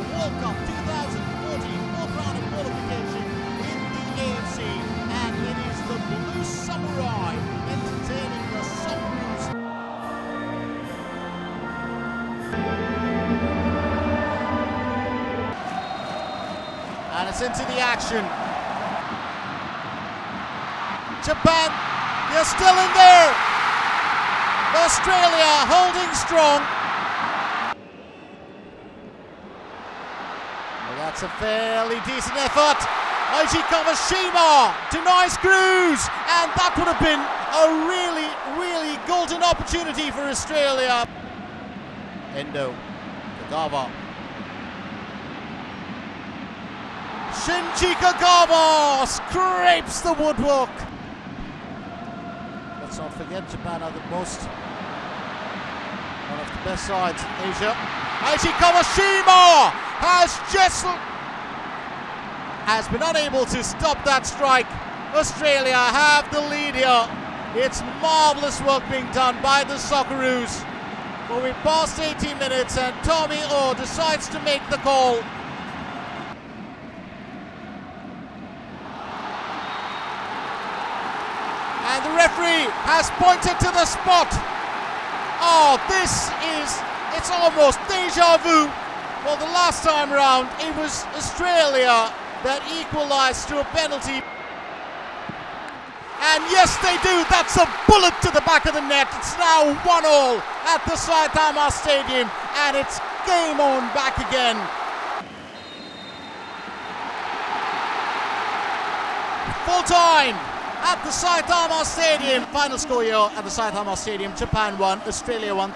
World Cup 2014 fourth round of qualification in the AFC, and it is the Blue Samurai entertaining the Socceroos. And it's into the action. Japan, they're still in there. Australia holding strong. That's a fairly decent effort. Eiji Kawashima denies Kruse, and that would have been a really, really golden opportunity for Australia. Endo, Kagawa. Shinji Kagawa scrapes the woodwork. Let's not forget Japan are the most one of the best sides in Asia. Eiji Kawashima has just has been unable to stop that strike. Australia have the lead here. It's marvellous work being done by the Socceroos. But we passed 18 minutes and Tommy Oar decides to make the call. And the referee has pointed to the spot. Oh, this is, it's almost deja vu. Well, the last time round, it was Australia that equalised through a penalty. And yes, they do. That's a bullet to the back of the net. It's now 1 all at the Saitama Stadium, and it's game on back again. Full time at the Saitama Stadium. Final score here at the Saitama Stadium Japan 1, Australia 1.